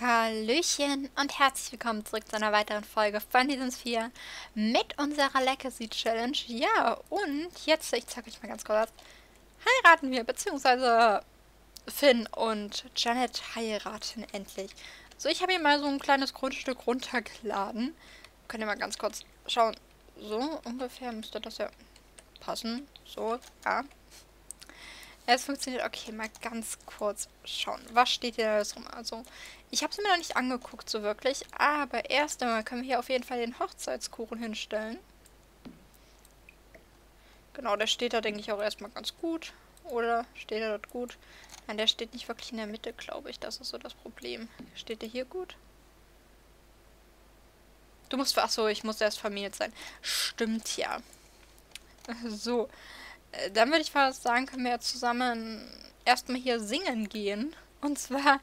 Hallöchen und herzlich willkommen zurück zu einer weiteren Folge von Seasons 4 mit unserer Legacy Challenge. Ja, und jetzt, ich zeige euch mal ganz kurz, heiraten wir, beziehungsweise Finn und Janet heiraten endlich. So, ich habe hier mal so ein kleines Grundstück runtergeladen. Könnt ihr mal ganz kurz schauen. So, ungefähr müsste das ja passen. So, ja. Es funktioniert. Okay, mal ganz kurz schauen. Was steht hier alles rum? Also, ich habe es mir noch nicht angeguckt, so wirklich. Aber erst einmal können wir hier auf jeden Fall den Hochzeitskuchen hinstellen. Genau, der steht da, denke ich, auch erstmal ganz gut. Oder steht er dort gut? Nein, der steht nicht wirklich in der Mitte, glaube ich. Das ist so das Problem. Steht der hier gut? Du musst... Achso, ich muss erst vermehrt sein. Stimmt ja. So. Äh, dann würde ich fast sagen, können wir zusammen erstmal hier singen gehen. Und zwar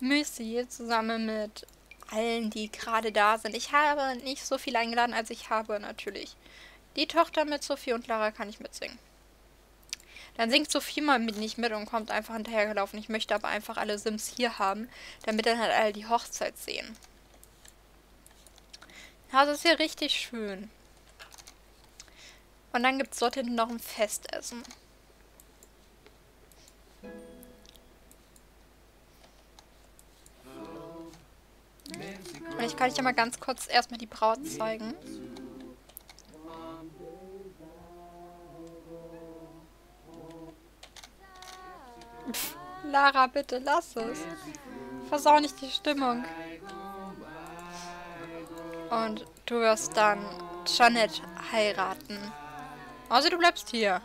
Müsli zusammen mit allen, die gerade da sind. Ich habe nicht so viel eingeladen, als ich habe natürlich. Die Tochter mit Sophie und Lara kann ich mitsingen. Dann singt Sophie mal mit nicht mit und kommt einfach hinterhergelaufen. Ich möchte aber einfach alle Sims hier haben, damit dann halt alle die Hochzeit sehen. Ja, das ist hier richtig schön. Und dann gibt es dort hinten noch ein Festessen. Und ich kann euch ja mal ganz kurz erstmal die Braut zeigen. Pff, Lara, bitte lass es. Versau nicht die Stimmung. Und du wirst dann Janet heiraten. Also du bleibst hier.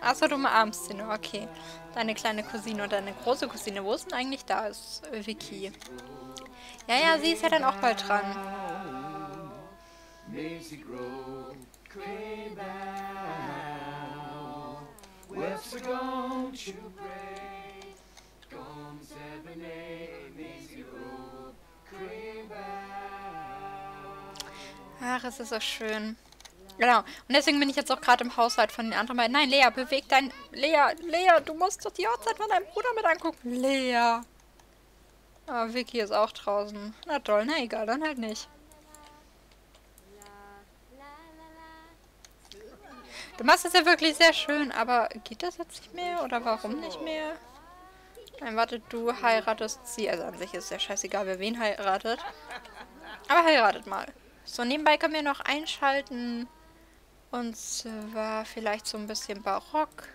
Achso, du umarmst sie nur. Okay. Deine kleine Cousine und deine große Cousine. Wo ist denn eigentlich da? Ist Vicky. Ja, ja, sie ist ja dann auch bald dran. Ach, es ist so schön. Genau. Und deswegen bin ich jetzt auch gerade im Haushalt von den anderen beiden. Nein, Lea, beweg dein... Lea, Lea, du musst doch die Hochzeit von deinem Bruder mit angucken. Lea. Ah, Vicky ist auch draußen. Na toll, na egal, dann halt nicht. Du machst es ja wirklich sehr schön, aber geht das jetzt nicht mehr? Oder warum nicht mehr? Nein, warte, du heiratest sie. Also an sich ist es ja scheißegal, wer wen heiratet. Aber heiratet mal. So, nebenbei können wir noch einschalten. Und zwar vielleicht so ein bisschen Barock.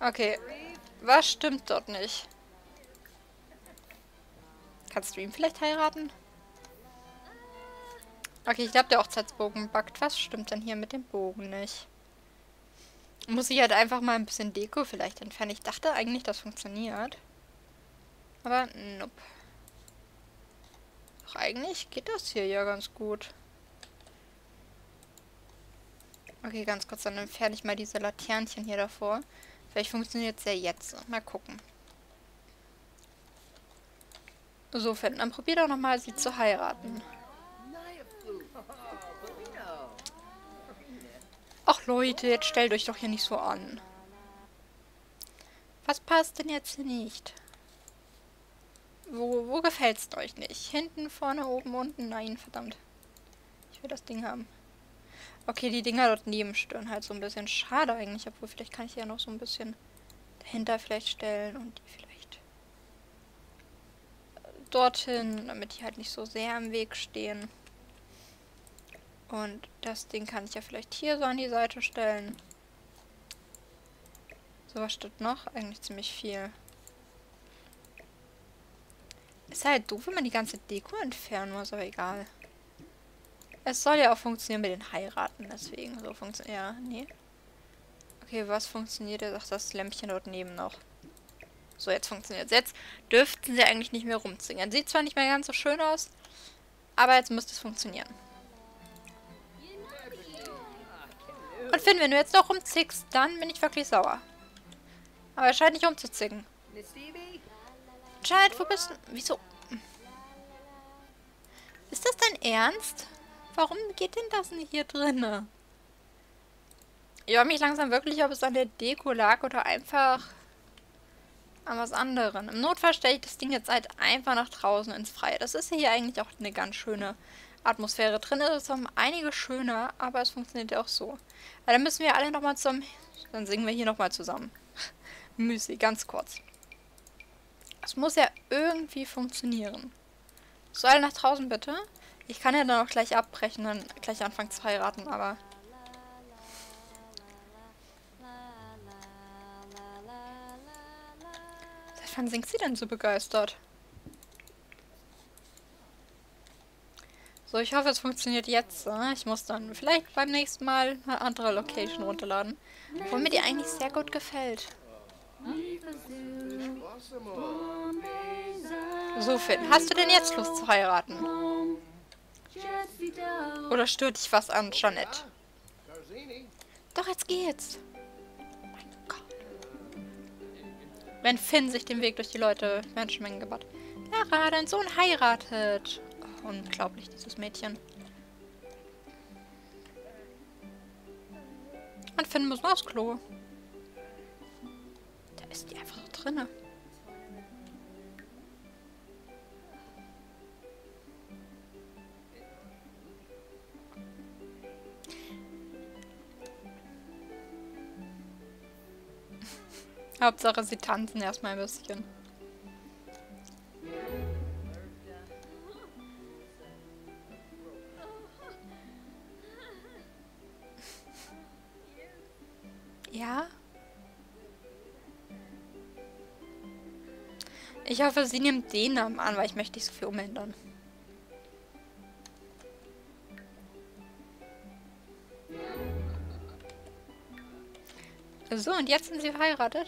Okay. Was stimmt dort nicht? Kannst du ihn vielleicht heiraten? Okay, ich glaube, der Hochzeitsbogen backt. Was stimmt denn hier mit dem Bogen nicht? Muss ich halt einfach mal ein bisschen Deko vielleicht entfernen. Ich dachte eigentlich, das funktioniert. Aber nope. Doch eigentlich geht das hier ja ganz gut. Okay, ganz kurz, dann entferne ich mal diese Laternchen hier davor. Vielleicht funktioniert es ja jetzt. Mal gucken. So, Finn, dann probier doch nochmal, sie zu heiraten. Ach Leute, jetzt stellt euch doch hier nicht so an. Was passt denn jetzt nicht? Wo, wo gefällt es euch nicht? Hinten, vorne, oben, unten? Nein, verdammt. Ich will das Ding haben. Okay, die Dinger dort neben stören halt so ein bisschen. Schade eigentlich, obwohl vielleicht kann ich ja noch so ein bisschen dahinter vielleicht stellen und die vielleicht dorthin, damit die halt nicht so sehr im Weg stehen. Und das Ding kann ich ja vielleicht hier so an die Seite stellen. So, was steht noch? Eigentlich ziemlich viel. Ist halt doof, wenn man die ganze Deko entfernen muss, aber egal. Es soll ja auch funktionieren mit den Heiraten, deswegen so funktioniert. Ja, nee. Okay, was funktioniert jetzt? Ach, das Lämpchen dort neben noch. So, jetzt funktioniert es. Jetzt dürften sie eigentlich nicht mehr rumzingen. Sieht zwar nicht mehr ganz so schön aus, aber jetzt müsste es funktionieren. Und Finn, wenn du jetzt noch rumzickst, dann bin ich wirklich sauer. Aber er scheint nicht rumzuzicken. Child, wo bist du? Wieso? Ernst? Warum geht denn das nicht hier drinne? Ich frage mich langsam wirklich, ob es an der Deko lag oder einfach an was anderem. Im Notfall stelle ich das Ding jetzt halt einfach nach draußen ins Freie. Das ist hier eigentlich auch eine ganz schöne Atmosphäre. Drin ist es um einige schöner, aber es funktioniert ja auch so. Aber dann müssen wir alle nochmal zum... Dann singen wir hier nochmal zusammen. Müsli, ganz kurz. Es muss ja irgendwie funktionieren. So, alle nach draußen bitte. Ich kann ja dann auch gleich abbrechen, dann gleich anfangen zu heiraten, aber... Seit wann singt sie denn so begeistert? So, ich hoffe, es funktioniert jetzt. Ich muss dann vielleicht beim nächsten Mal eine andere Location runterladen. Wo mir die eigentlich sehr gut gefällt. So, Finn, hast du denn jetzt Lust zu heiraten? Oder stört dich was an, Jeanette? Doch, jetzt geht's. Mein Gott. Wenn Finn sich den Weg durch die Leute Menschenmengen gebaut. Lara, dein Sohn heiratet. Oh, unglaublich, dieses Mädchen. Und Finn muss aufs Klo. Da ist die einfach so drinne. Hauptsache, sie tanzen erstmal ein bisschen. Ja? Ich hoffe, sie nimmt den Namen an, weil ich möchte nicht so viel umändern. So, und jetzt sind sie verheiratet.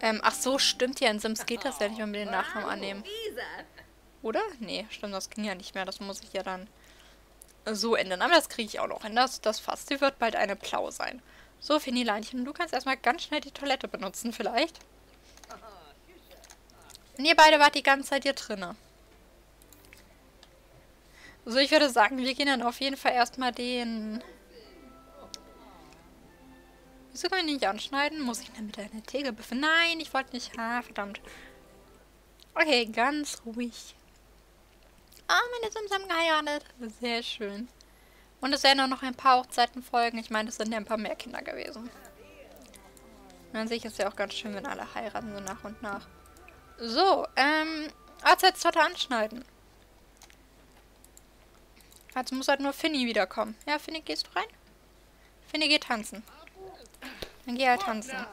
Ähm, ach so, stimmt ja. In Sims geht das ja nicht mehr mit den Nachnamen annehmen. Oder? Nee, stimmt, das ging ja nicht mehr. Das muss ich ja dann so ändern. Aber das kriege ich auch noch hin. Das, das fasst. Sie wird bald eine Plau sein. So, Finileinchen, du kannst erstmal ganz schnell die Toilette benutzen, vielleicht. Und ihr beide wart die ganze Zeit hier drinnen. So, ich würde sagen, wir gehen dann auf jeden Fall erstmal den Wieso kann ich nicht anschneiden? Muss ich denn mit einer Tegel befinden? Nein, ich wollte nicht. Ah, verdammt. Okay, ganz ruhig. Ah, meine Sims haben geheiratet. Sehr schön. Und es werden auch noch ein paar Hochzeiten folgen. Ich meine, es sind ja ein paar mehr Kinder gewesen. Und dann sehe ich es ja auch ganz schön, wenn alle heiraten, so nach und nach. So, ähm, Hochzeitstorte anschneiden. Jetzt muss halt nur Finny wiederkommen. Ja, Finny, gehst du rein? Finny geht tanzen. Dann geh halt tanzen.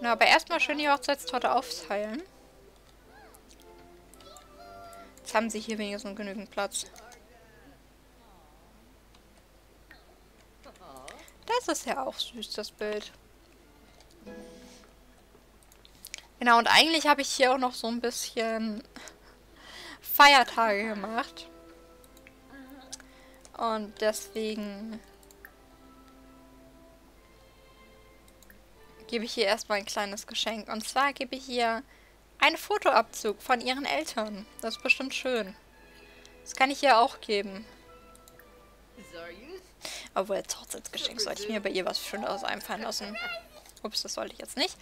Na, aber erstmal schön die Hochzeitstorte aufteilen. Jetzt haben sie hier wenigstens genügend Platz. Das ist ja auch süß, das Bild. Genau, und eigentlich habe ich hier auch noch so ein bisschen Feiertage gemacht. Und deswegen gebe ich hier erstmal ein kleines Geschenk. Und zwar gebe ich hier einen Fotoabzug von ihren Eltern. Das ist bestimmt schön. Das kann ich ihr auch geben. Obwohl, als Hochzeitsgeschenk sollte ich mir bei ihr was Schöneres einfallen lassen. Ups, das sollte ich jetzt nicht.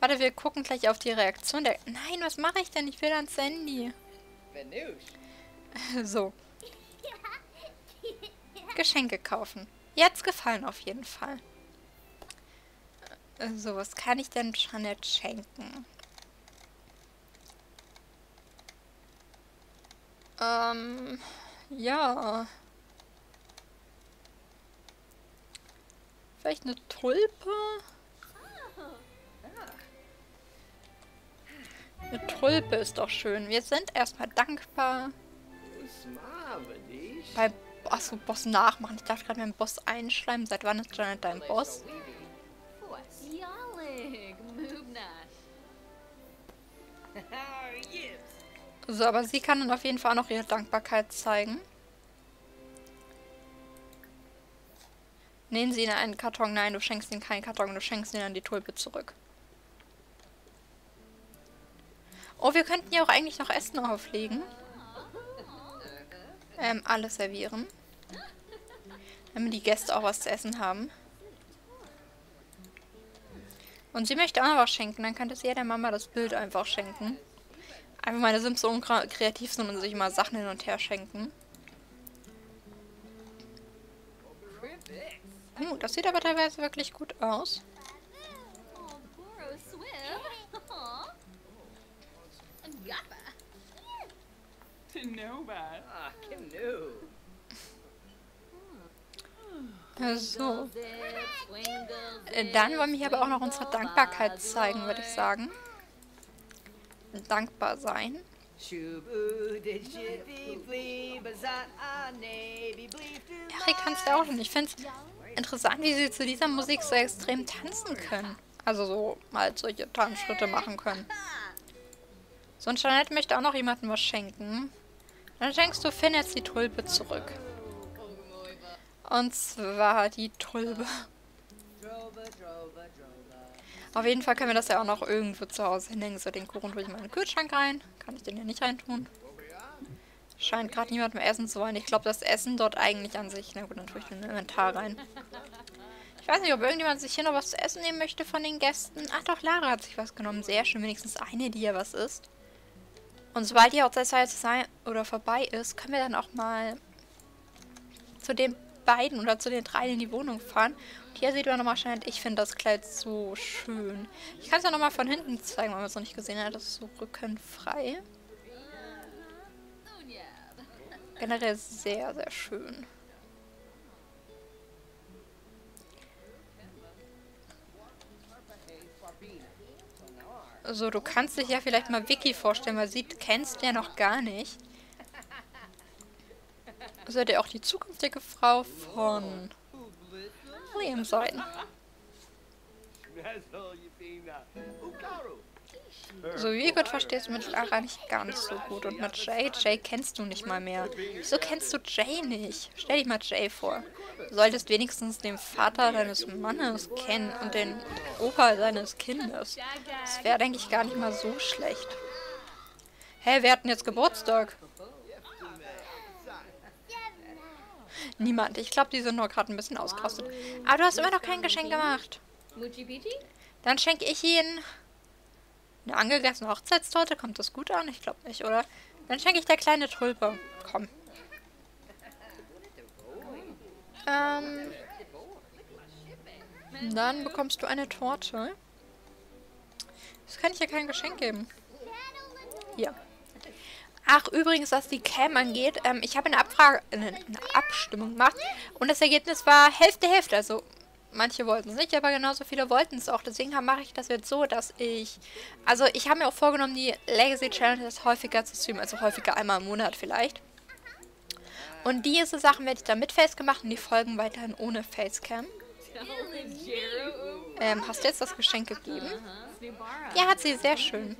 Warte, wir gucken gleich auf die Reaktion der... Nein, was mache ich denn? Ich will ans Sandy. So. Geschenke kaufen. Jetzt gefallen auf jeden Fall. Äh, so, was kann ich denn Janet schenken? Ähm, ja. Vielleicht eine Tulpe? Eine Tulpe ist doch schön. Wir sind erstmal dankbar. Bei Achso, Boss nachmachen. Ich dachte gerade, wir Boss einschleimen. Seit wann ist Janet dein Boss? So, aber sie kann dann auf jeden Fall noch ihre Dankbarkeit zeigen. Nehmen Sie ihnen einen Karton. Nein, du schenkst ihnen keinen Karton. Du schenkst ihnen die Tulpe zurück. Oh, wir könnten ja auch eigentlich noch Essen auflegen. Ähm, alles servieren. Damit die Gäste auch was zu essen haben. Und sie möchte auch noch was schenken. Dann könnte sie ja der Mama das Bild einfach schenken. Einfach meine Sims so unkreativ sind und sich immer Sachen hin und her schenken. Uh, das sieht aber teilweise wirklich gut aus. So. Dann wollen wir hier aber auch noch unsere Dankbarkeit zeigen, würde ich sagen. Dankbar sein. Erik tanzt ja auch schon. Ich finde es interessant, wie sie zu dieser Musik so extrem tanzen können. Also so mal solche Tanzschritte machen können. So, und Jeanette möchte auch noch jemandem was schenken. Dann schenkst du Finn jetzt die Tulpe zurück. Und zwar die Tulpe. Auf jeden Fall können wir das ja auch noch irgendwo zu Hause hinhängen. So, den Kuchen tue ich in den Kühlschrank rein. Kann ich den hier nicht reintun. Scheint gerade niemand mehr essen zu wollen. Ich glaube, das Essen dort eigentlich an sich... Na gut, dann tue ich den Inventar rein. Ich weiß nicht, ob irgendjemand sich hier noch was zu essen nehmen möchte von den Gästen. Ach doch, Lara hat sich was genommen. Sehr schön. Wenigstens eine, die ja was isst. Und sobald die Hochzeitszeit sein oder vorbei ist, können wir dann auch mal zu den beiden oder zu den dreien in die Wohnung fahren. Und hier sieht man nochmal schnell, ich finde das Kleid so schön. Ich kann es ja nochmal von hinten zeigen, weil man es noch nicht gesehen hat. Das ist so rückenfrei. Generell sehr, sehr schön. So, du kannst dich ja vielleicht mal Vicky vorstellen, weil sie kennst du ja noch gar nicht. Sollte auch die zukünftige Frau von Liam sein. So wie gut verstehst du mit Lara nicht ganz so gut. Und mit Jay, Jay kennst du nicht mal mehr. Wieso kennst du Jay nicht? Stell dich mal Jay vor. Du solltest wenigstens den Vater deines Mannes kennen und den Opa seines Kindes. Das wäre, denke ich, gar nicht mal so schlecht. Hä, hey, wir hatten jetzt Geburtstag. Niemand. Ich glaube, die sind nur gerade ein bisschen ausgerastet. Aber du hast immer noch kein Geschenk gemacht. Dann schenke ich ihnen eine angegessene Hochzeitstorte. Kommt das gut an? Ich glaube nicht, oder? Dann schenke ich der kleine Tulpe. Komm. Ähm. Dann bekommst du eine Torte. Das kann ich ja kein Geschenk geben. Hier. Ach, übrigens, was die Cam angeht, ähm, ich habe eine Abfrage, eine, Abstimmung gemacht und das Ergebnis war Hälfte, Hälfte. Also manche wollten es nicht, aber genauso viele wollten es auch. Deswegen mache ich das jetzt so, dass ich... Also ich habe mir auch vorgenommen, die Legacy Challenges häufiger zu streamen. Also häufiger einmal im Monat vielleicht. Und diese Sachen werde ich dann mit Facecam machen und die Folgen weiterhin ohne Facecam. Ähm, hast du jetzt das Geschenk gegeben? Ja, hat sie. Sehr schön.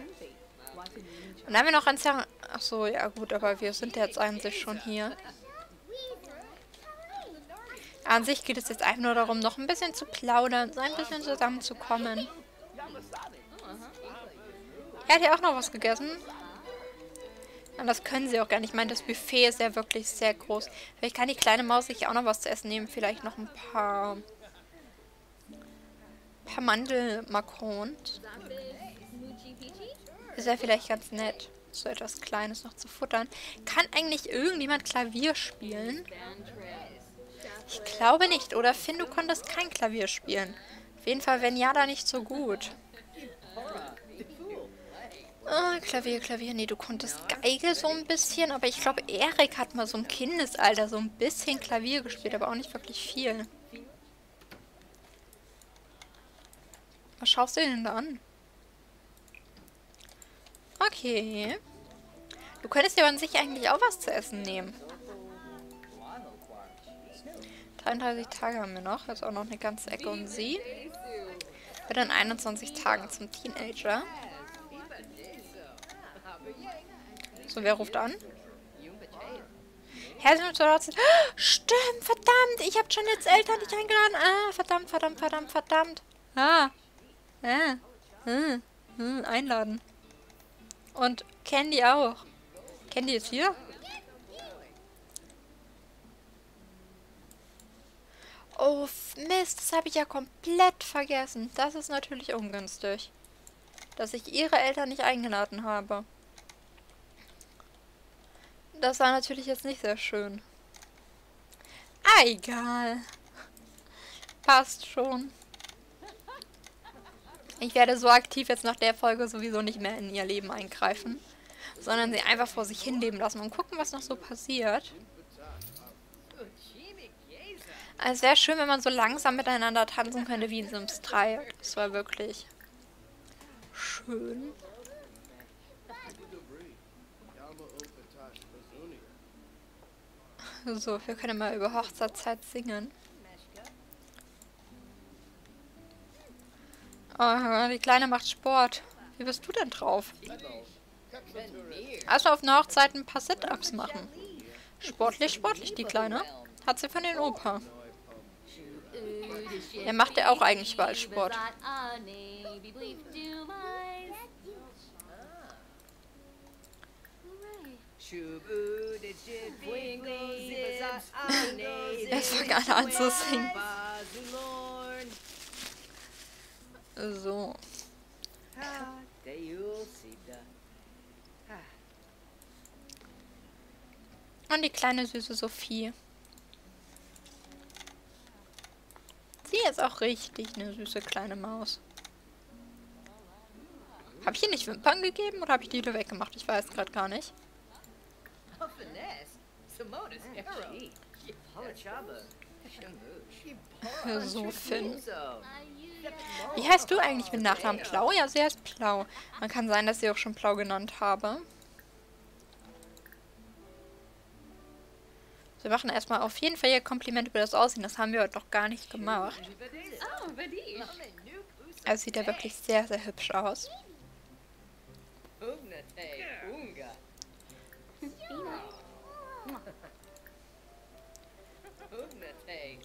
Und dann haben wir noch ein Zer... Achso, ja gut, aber wir sind jetzt eigentlich schon hier. An sich geht es jetzt einfach nur darum, noch ein bisschen zu plaudern, so ein bisschen zusammenzukommen. Er hat ja auch noch was gegessen. Und das können sie auch gar nicht. Ich meine, das Buffet ist ja wirklich sehr groß. Vielleicht kann die kleine Maus sich auch noch was zu essen nehmen. Vielleicht noch ein paar... paar Mandelmacarons. Ist ja vielleicht ganz nett, so etwas Kleines noch zu futtern. Kann eigentlich irgendjemand Klavier spielen? Ich glaube nicht, oder? Finn, du konntest kein Klavier spielen. Auf jeden Fall, wenn ja, dann nicht so gut. Oh, Klavier, Klavier. Nee, du konntest Geige so ein bisschen, aber ich glaube, Erik hat mal so im Kindesalter so ein bisschen Klavier gespielt, aber auch nicht wirklich viel. Was schaust du denn da an? Okay. Du könntest dir an sich eigentlich auch was zu essen nehmen. 33 Tage haben wir noch. Jetzt auch noch eine ganze Ecke und sie. Wird in 21 Tagen zum Teenager. So, wer ruft an? Herzlich willkommen Stimmt, verdammt. Ich habe schon jetzt Eltern nicht eingeladen. Ah, verdammt, verdammt, verdammt, verdammt. Ah. Ah. Hm. Hm. Einladen. Und Candy auch. Candy ist hier? Oh, Mist, das habe ich ja komplett vergessen. Das ist natürlich ungünstig. Dass ich ihre Eltern nicht eingeladen habe. Das war natürlich jetzt nicht sehr schön. Ah, egal. Passt schon. Ich werde so aktiv jetzt nach der Folge sowieso nicht mehr in ihr Leben eingreifen. Sondern sie einfach vor sich hinleben lassen und gucken, was noch so passiert. Also es wäre schön, wenn man so langsam miteinander tanzen könnte wie in Sims 3. Das war wirklich schön. So, wir können mal über Hochzeitszeit singen. Oh, die Kleine macht Sport. Wie bist du denn drauf? Also auf einer Hochzeit ein paar Sit-Ups machen. Sportlich, sportlich, die Kleine. Hat sie von den Opa. Er macht ja auch eigentlich Ballsport. Es fängt an, an zu singen. So. Und die kleine süße Sophie. Ist auch richtig eine süße kleine Maus. Habe ich ihr nicht Wimpern gegeben oder habe ich die wieder weggemacht? Ich weiß gerade gar nicht. So, Finn. Wie heißt du eigentlich mit Nachnamen? Plau? Ja, sie heißt Plau. Man kann sein, dass sie auch schon Plau genannt habe. Wir machen erstmal auf jeden Fall ihr Kompliment über das Aussehen. Das haben wir heute noch gar nicht gemacht. Also sieht er wirklich sehr, sehr hübsch aus.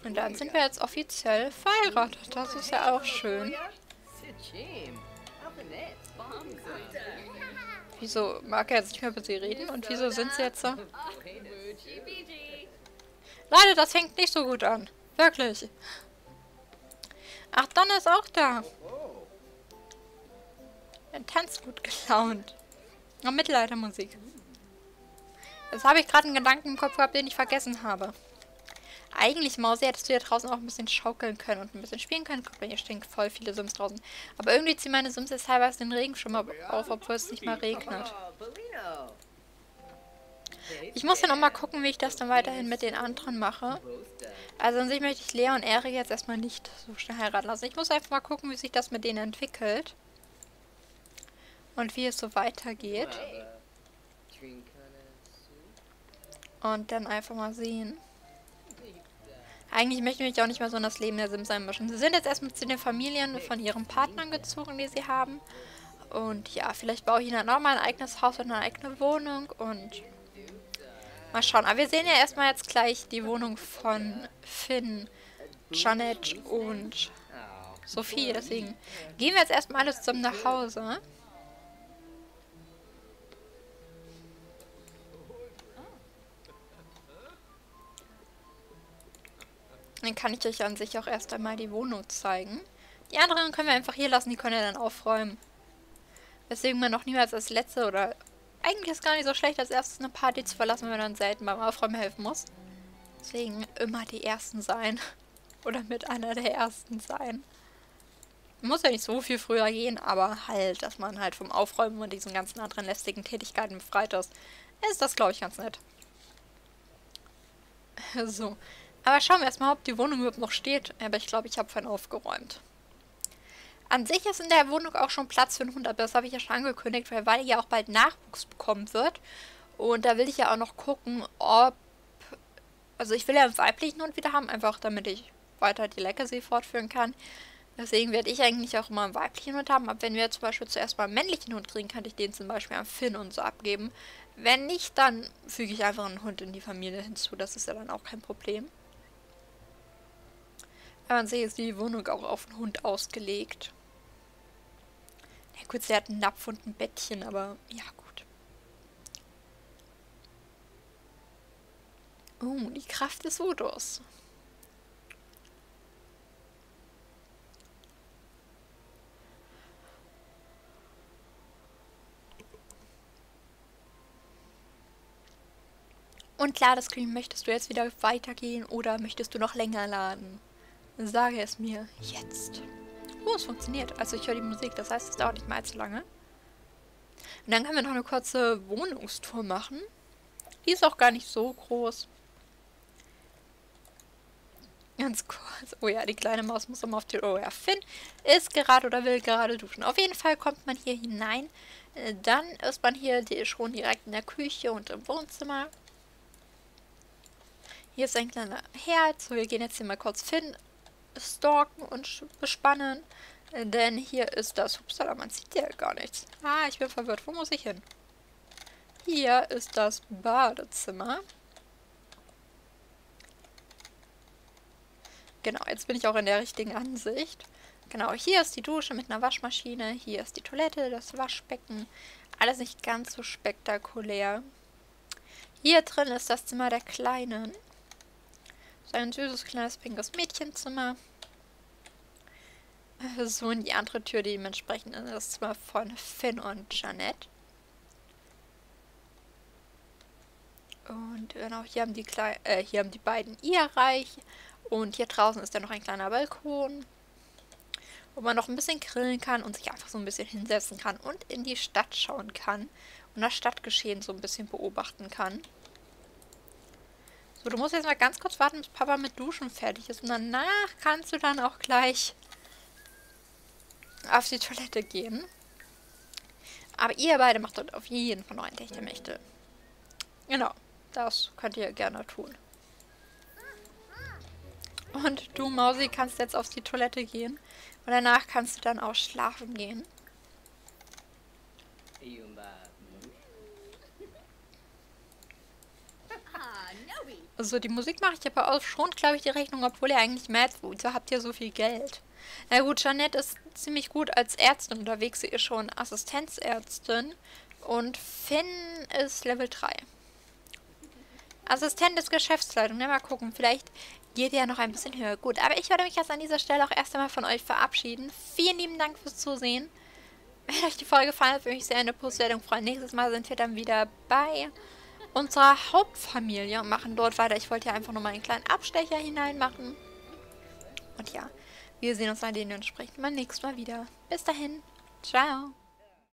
Und dann sind wir jetzt offiziell verheiratet. Das ist ja auch schön. Wieso mag er jetzt nicht mehr mit sie reden? Und wieso sind sie jetzt so? Leute, das fängt nicht so gut an. Wirklich. Ach, Donner ist auch da. Er tanzt gut gelaunt. Oh, Mittelaltermusik. Jetzt habe ich gerade einen Gedanken im Kopf gehabt, den ich vergessen habe. Eigentlich, Mausi, hättest du ja draußen auch ein bisschen schaukeln können und ein bisschen spielen können. Guck mal, hier stehen voll viele Sims draußen. Aber irgendwie ziehen meine Sims jetzt teilweise den Regenschirm auf, obwohl es nicht mal regnet. Ich muss dann auch mal gucken, wie ich das dann weiterhin mit den anderen mache. Also an sich möchte ich Lea und Erik jetzt erstmal nicht so schnell heiraten lassen. Ich muss einfach mal gucken, wie sich das mit denen entwickelt. Und wie es so weitergeht. Und dann einfach mal sehen. Eigentlich möchte ich mich auch nicht mehr so in das Leben der Sims einmischen. Sie sind jetzt erstmal zu den Familien von ihren Partnern gezogen, die sie haben. Und ja, vielleicht baue ich ihnen dann auch mal ein eigenes Haus und eine eigene Wohnung. Und Mal schauen. Aber wir sehen ja erstmal jetzt gleich die Wohnung von Finn, Janet und Sophie. Deswegen gehen wir jetzt erstmal alle zusammen nach Hause. Dann kann ich euch an sich auch erst einmal die Wohnung zeigen. Die anderen können wir einfach hier lassen, die können ja dann aufräumen. Weswegen wir noch niemals als letzte oder eigentlich ist es gar nicht so schlecht, als erstes eine Party zu verlassen, wenn man dann selten beim Aufräumen helfen muss. Deswegen immer die Ersten sein. Oder mit einer der Ersten sein. Muss ja nicht so viel früher gehen, aber halt, dass man halt vom Aufräumen und diesen ganzen anderen lästigen Tätigkeiten befreit ist, ist das, glaube ich, ganz nett. So. Aber schauen wir erstmal, ob die Wohnung überhaupt noch steht. Aber ich glaube, ich habe vorhin aufgeräumt. An sich ist in der Wohnung auch schon Platz für einen Hund, aber das habe ich ja schon angekündigt, weil Wally ja auch bald Nachwuchs bekommen wird. Und da will ich ja auch noch gucken, ob... Also ich will ja einen weiblichen Hund wieder haben, einfach damit ich weiter die Legacy fortführen kann. Deswegen werde ich eigentlich auch immer einen weiblichen Hund haben. Aber wenn wir zum Beispiel zuerst mal einen männlichen Hund kriegen, kann ich den zum Beispiel an Finn und so abgeben. Wenn nicht, dann füge ich einfach einen Hund in die Familie hinzu. Das ist ja dann auch kein Problem. Aber an sich ist die Wohnung auch auf einen Hund ausgelegt. Na ja, gut, sie hat einen Napf und ein Bettchen, aber ja, gut. Oh, die Kraft des Odors. Und klar, das Screen, möchtest du jetzt wieder weitergehen oder möchtest du noch länger laden? Sage es mir jetzt. Oh, es funktioniert. Also ich höre die Musik, das heißt, es dauert nicht mal allzu lange. Und dann können wir noch eine kurze Wohnungstour machen. Die ist auch gar nicht so groß. Ganz kurz. Oh ja, die kleine Maus muss immer auf die... Oh ja, Finn ist gerade oder will gerade duschen. Auf jeden Fall kommt man hier hinein. Äh, dann ist man hier schon direkt in der Küche und im Wohnzimmer. Hier ist ein kleiner Herd. So, wir gehen jetzt hier mal kurz Finn stalken und bespannen. Denn hier ist das... Upsala, man sieht ja gar nichts. Ah, ich bin verwirrt. Wo muss ich hin? Hier ist das Badezimmer. Genau, jetzt bin ich auch in der richtigen Ansicht. Genau, hier ist die Dusche mit einer Waschmaschine. Hier ist die Toilette, das Waschbecken. Alles nicht ganz so spektakulär. Hier drin ist das Zimmer der Kleinen. So ein süßes kleines pinkes Mädchenzimmer. So in die andere Tür dementsprechend in das Zimmer von Finn und Janette. Und genau, hier haben die, Kle äh, hier haben die beiden ihr Reich. Und hier draußen ist dann noch ein kleiner Balkon, wo man noch ein bisschen grillen kann und sich einfach so ein bisschen hinsetzen kann und in die Stadt schauen kann und das Stadtgeschehen so ein bisschen beobachten kann. So, du musst jetzt mal ganz kurz warten, bis Papa mit Duschen fertig ist und danach kannst du dann auch gleich auf die Toilette gehen. Aber ihr beide macht dort auf jeden Fall noch ein Techtelmächte. Genau, das könnt ihr gerne tun. Und du, Mausi, kannst jetzt auf die Toilette gehen. Und danach kannst du dann auch schlafen gehen. Also die Musik mache ich aber auch schon, glaube ich, die Rechnung, obwohl ihr eigentlich mad Wieso habt ihr so viel Geld? Na gut, Janette ist ziemlich gut als Ärztin unterwegs. Sie ist schon Assistenzärztin. Und Finn ist Level 3. Assistent des Geschäftsleitung. Ja, mal gucken. Vielleicht geht ja noch ein bisschen höher. Gut, aber ich würde mich jetzt an dieser Stelle auch erst einmal von euch verabschieden. Vielen lieben Dank fürs Zusehen. Wenn euch die Folge gefallen hat, würde ich mich sehr eine Postwertung freuen. Nächstes Mal sind wir dann wieder bei unserer Hauptfamilie und machen dort weiter. Ich wollte ja einfach nur mal einen kleinen Abstecher hineinmachen. Und ja, wir sehen uns dann dementsprechend beim nächsten Mal wieder. Bis dahin. Ciao.